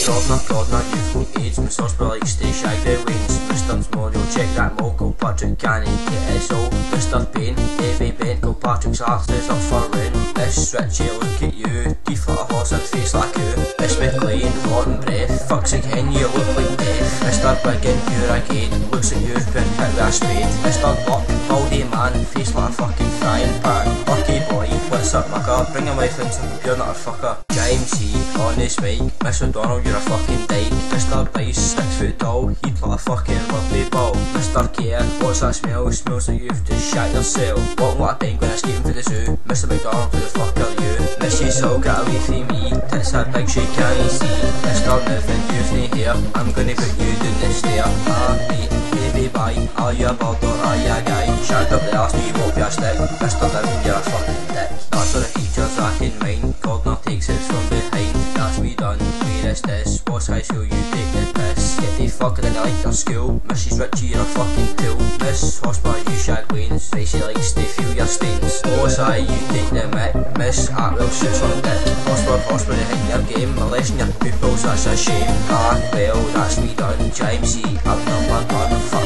Sort my prod, my youthful age, my source, my like stay shy, their wings. Mr. Tomorrow, check that mole, go Patrick, can he get his old? Mr. Pain, heavy pain. go Patrick's heart, is up for rain. This switchy, look at you, teeth like a horse and face like you. This McLean, rotten breath, fucks again, you look like Stolbergen fyrer raket Rosengylpen kan være spæt Hvad står hvor? Hvor det er man Fisler en fucking fra en park Okay boy, what's up makker Bringer mig frem som bjørner og fucker James E. Honest Wake Mads O'Donnell you're a fucking date Hvad står base? Seks født dog Hitler er fucking rugby ball Hvad står kære? What's up smell? Smells like you've just shot yourself What what I think when I for this zoo Mr. McDonald for the fuck are you? Miss you so got a wee theme that big shit can't you see? Mr. Niven, you no here. I'm gonna put you to the stair. Ah, mate, baby bye. Are you a bird or are you a guy? Shut up the arse, you won't be a stick. Mr. Niven, you're a fucking dick. That's what the teacher's back in mind. Gardner takes it from behind. That's me done. We is this? What's high school? You take the piss. Get the fucking in like your school. Mrs. Richie, you're a fucking tool. Miss Hospital, you shag lanes. Tracy like to feel your stains. What's OSI, you take the mic. Miss at will shits on it. Oxford Hospital in your game, molesting your pupils, that's a shame. Ah, well, that's me done. James C. I've never done